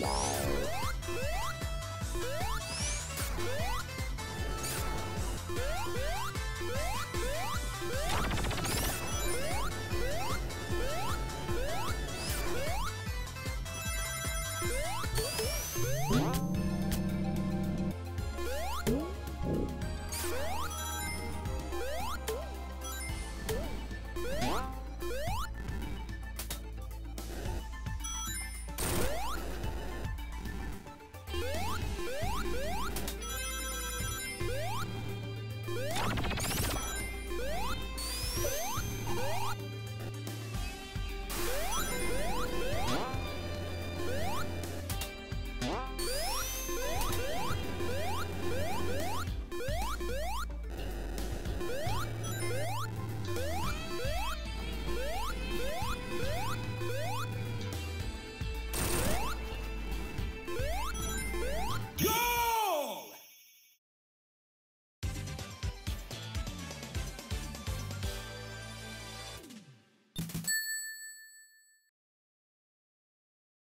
Wow.